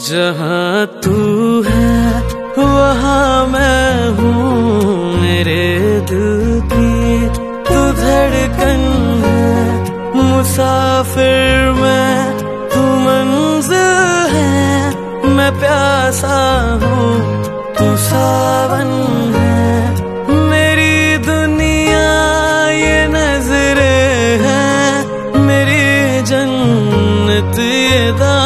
जहाँ तू है, वहाँ मैं हूँ मेरे दिल की। तू धड़कन है, मुसाफिर मैं, तू मंजिल है। मैं प्यासा हूँ, तू सावन है। मेरी दुनिया ये नजरे है, मेरी जन्नत ये दा